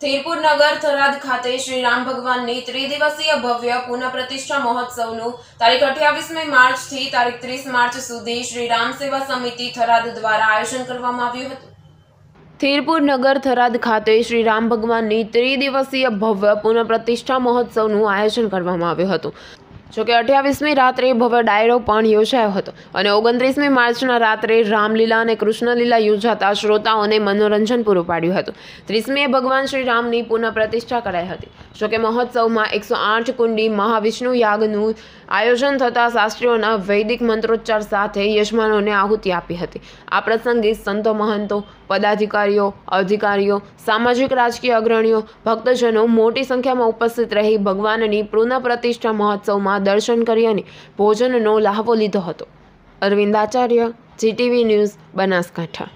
થીરપુર નગર થરાદ ખાતે શ્રી રામ ભગવાનની ત્રિદિવસીય ભવ્ય પુનઃ પ્રતિષ્ઠા મહોત્સવનું તારીખ અઠ્યાવીસમી માર્ચથી તારીખ ત્રીસ માર્ચ સુધી શ્રી રામ સેવા સમિતિ થરાદ દ્વારા આયોજન કરવામાં આવ્યું હતું. થીરપુર નગર થરાદ ખાતે શ્રી રામ ભગવાનની ત્રિદિવસીય ભવ્ય પુનઃ પ્રતિષ્ઠા મહોત્સવનું આયોજન કરવામાં આવ્યું હતું. જોકે અઠ્યાવીસમી રાત્રે ભવ્ય ડાયરો પણ યોજાયો હતો અને ઓગણત્રીસમી માર્ચના રાત્રે રામલીલા અને કૃષ્ણલીલા યોજાતા શ્રોતાઓને મનોરંજન પૂરું પાડ્યું હતું. ત્રીસમીએ ભગવાન શ્રી રામની પુનઃ પ્રતિષ્ઠા કરાઈ હતી. જોકે મહોત્સવમાં એકસો આઠ કુંડી મહાવિષ્ણુ યાગનું આયોજન થતાં શાસ્ત્રીઓના વૈદિક મંત્રોચ્ચાર સાથે યજમાનોને આહુતિ આપી હતી. આ પ્રસંગે સંતો મહંતો, પદાધિકારીઓ, અધિકારીઓ, સામાજિક રાજકીય અગ્રણીઓ, ભક્તજનો મોટી સંખ્યામાં ઉપસ્થિત રહી ભગવાનની પુનઃ પ્રતિષ્ઠા મહોત્સવમાં દર્શન કરી અને ભોજનનો લહાવો લીધો હતો. Arvind Acharya, GTV news, Banaskantha.